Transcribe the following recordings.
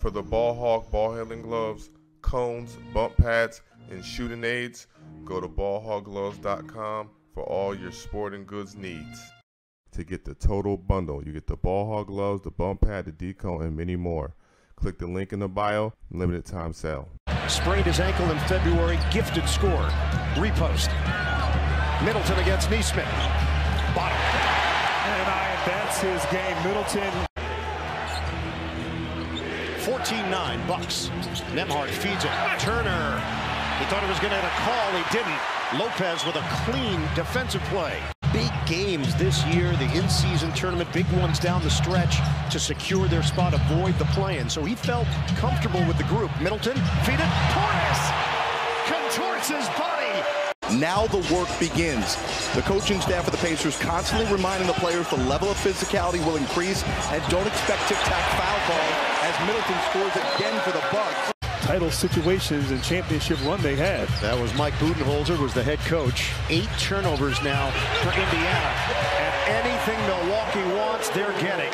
For the Ball Hog ball handling gloves, cones, bump pads, and shooting aids, go to ballhoggloves.com for all your sporting goods needs. To get the total bundle, you get the ball hog gloves, the bump pad, the decone, and many more. Click the link in the bio, limited time sale. Sprained his ankle in February, gifted score. Repost. Middleton against Nesmith. Bottom. And I, that's his game. Middleton 14-9 Bucks. Nembhard feeds it. Turner. He thought he was going to get a call. He didn't. Lopez with a clean defensive play. Big games this year, the in-season tournament, big ones down the stretch to secure their spot, avoid the play-in. So he felt comfortable with the group. Middleton, feed it. Portis contorts his body. Now the work begins. The coaching staff of the Pacers constantly reminding the players the level of physicality will increase and don't expect tic-tac Middleton scores again for the Bucks. Title situations and championship run they had. That was Mike Budenholzer, was the head coach. Eight turnovers now for Indiana. And anything Milwaukee wants, they're getting.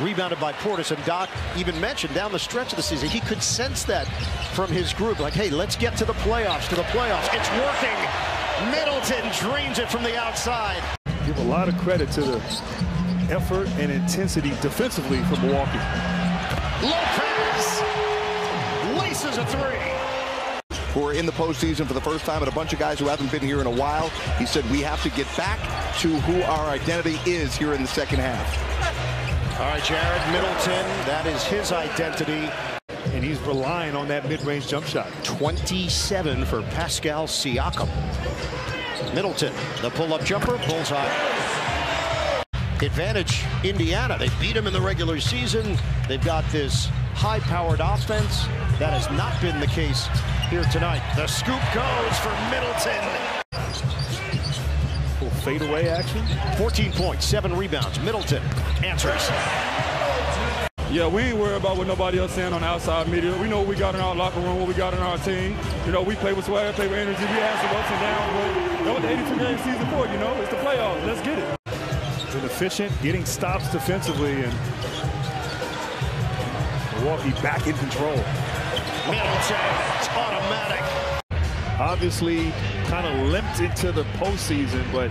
Rebounded by Portis, and Doc even mentioned down the stretch of the season, he could sense that from his group. Like, hey, let's get to the playoffs, to the playoffs. It's working. Middleton drains it from the outside. Give a lot of credit to the effort and intensity defensively from Milwaukee. Lopez laces a three who are in the postseason for the first time and a bunch of guys who haven't been here in a while. He said we have to get back to who our identity is here in the second half. All right, Jared Middleton, that is his identity. And he's relying on that mid-range jump shot. 27 for Pascal Siakam. Middleton, the pull-up jumper, bullseye. Advantage Indiana. They beat them in the regular season. They've got this high-powered offense. That has not been the case here tonight. The scoop goes for Middleton. Little fadeaway action. 14 points, seven rebounds. Middleton answers. Yeah, we ain't worried about what nobody else saying on the outside media. We know what we got in our locker room, what we got in our team. You know, we play with swag, play with energy. We have some ups and downs, but that was the 82 game season for, you know, it's the playoffs. Efficient, getting stops defensively, and Milwaukee back in control. Middleton, it's automatic. Obviously, kind of limped into the postseason, but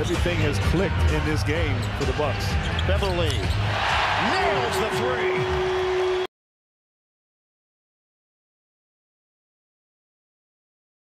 everything has clicked in this game for the Bucks. Beverley nails the three.